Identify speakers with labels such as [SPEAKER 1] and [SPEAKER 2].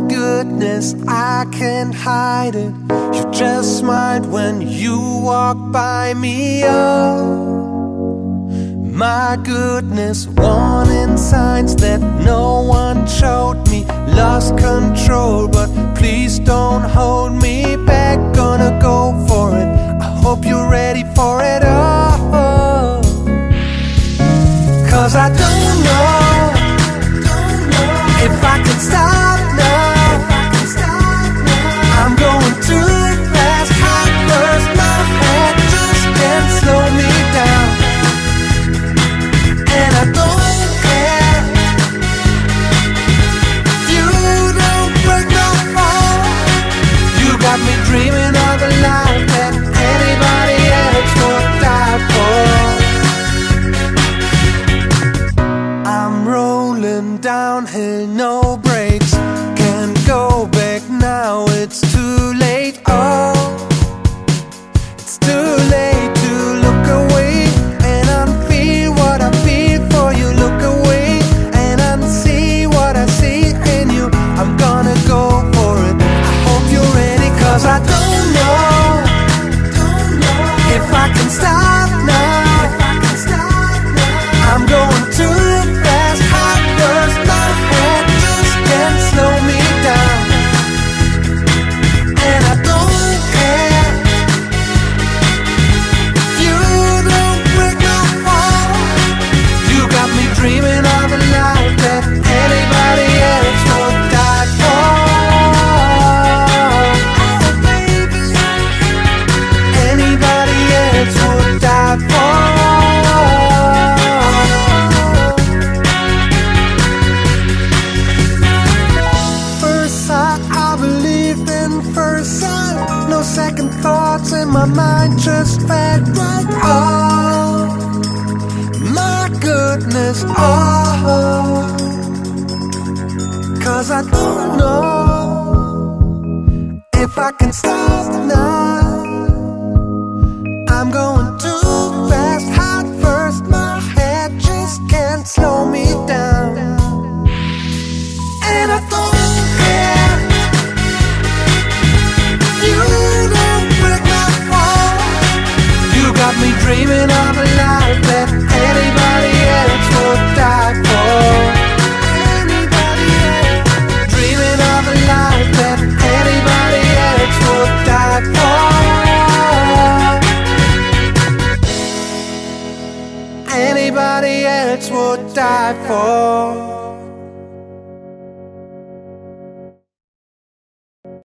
[SPEAKER 1] my goodness, I can't hide it. You just smiled when you walked by me. Oh, my goodness, warning signs that no one showed me. Lost control, but downhill, no brakes. my mind just fed right Oh, my goodness, oh. Cause I don't know If I can stop now. I'm going to Let's would die for.